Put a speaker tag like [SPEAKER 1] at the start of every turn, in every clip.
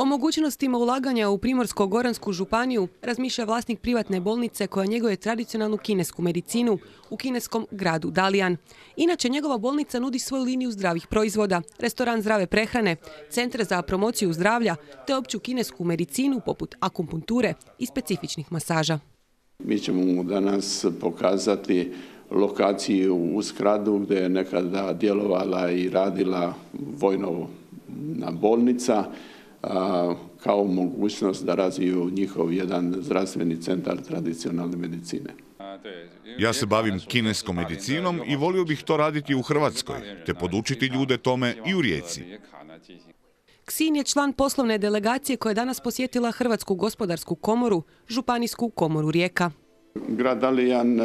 [SPEAKER 1] O mogućnostima ulaganja u Primorsko-Goransku županiju razmišlja vlasnik privatne bolnice koja njeguje tradicionalnu kinesku medicinu u kineskom gradu Dalijan. Inače, njegova bolnica nudi svoju liniju zdravih proizvoda, restoran zdrave prehrane, centre za promociju zdravlja te opću kinesku medicinu poput akupunkture i specifičnih masaža.
[SPEAKER 2] Mi ćemo danas pokazati lokaciju u Skradu gdje je nekada djelovala i radila vojna bolnica kao mogućnost da razviju njihov jedan zdravstveni centar tradicionalne medicine.
[SPEAKER 3] Ja se bavim kineskom medicinom i volio bih to raditi u Hrvatskoj, te podučiti ljude tome i u Rijeci.
[SPEAKER 1] Ksin je član poslovne delegacije koja je danas posjetila Hrvatsku gospodarsku komoru, Županijsku komoru Rijeka.
[SPEAKER 2] Grad Dalijan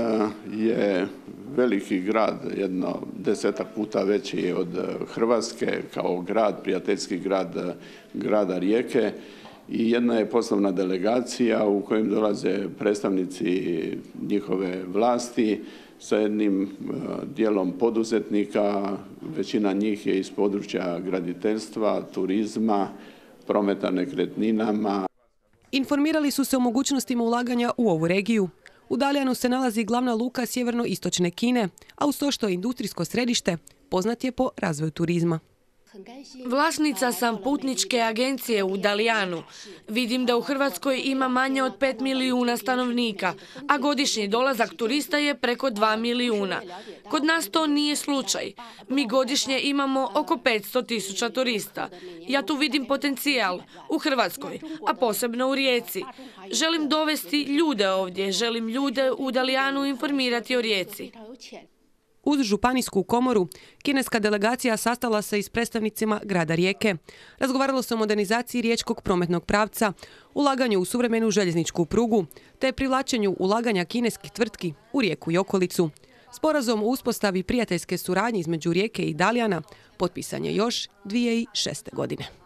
[SPEAKER 2] je veliki grad, jedno desetak puta veći od Hrvatske kao grad, prijateljski grad grada Rijeke i jedna je poslovna delegacija u kojem dolaze predstavnici njihove vlasti sa jednim dijelom poduzetnika, većina njih je iz područja graditeljstva, turizma, prometa nekretninama.
[SPEAKER 1] Informirali su se o mogućnostima ulaganja u ovu regiju. U Dalijanu se nalazi glavna luka sjeverno-istočne Kine, a uz to što je industrijsko središte, poznat je po razvoju turizma.
[SPEAKER 4] Vlasnica sam putničke agencije u Dalijanu. Vidim da u Hrvatskoj ima manje od 5 milijuna stanovnika, a godišnji dolazak turista je preko 2 milijuna. Kod nas to nije slučaj. Mi godišnje imamo oko 500 tisuća turista. Ja tu vidim potencijal u Hrvatskoj, a posebno u Rijeci. Želim dovesti ljude ovdje, želim ljude u Dalijanu informirati o Rijeci.
[SPEAKER 1] Uz Županijsku komoru, kineska delegacija sastala se i s predstavnicima grada Rijeke. Razgovaralo se o modernizaciji riječkog prometnog pravca, ulaganju u suvremenu željezničku prugu, te privlačenju ulaganja kineskih tvrtki u Rijeku i okolicu. Sporazum o uspostavi prijateljske suradnje između Rijeke i Dalijana potpisan je još 2006. godine.